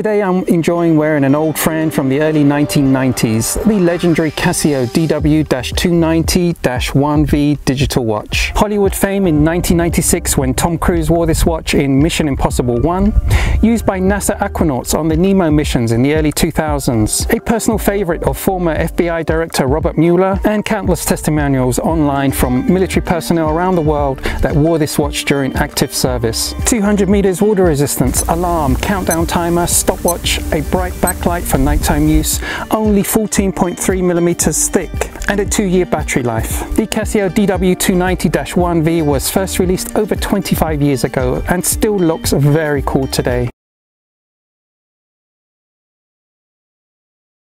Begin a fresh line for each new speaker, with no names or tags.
Today I'm enjoying wearing an old friend from the early 1990s, the legendary Casio DW-290-1V digital watch. Hollywood fame in 1996 when Tom Cruise wore this watch in Mission Impossible 1, used by NASA aquanauts on the NEEMO missions in the early 2000s, a personal favorite of former FBI Director Robert Mueller, and countless testimonials online from military personnel around the world that wore this watch during active service. 200 meters water resistance, alarm, countdown timer, stopwatch, a bright backlight for nighttime use, only 14.3 millimeters thick, and a two-year battery life. The Casio DW290-1V was first released over 25 years ago and still looks very cool today.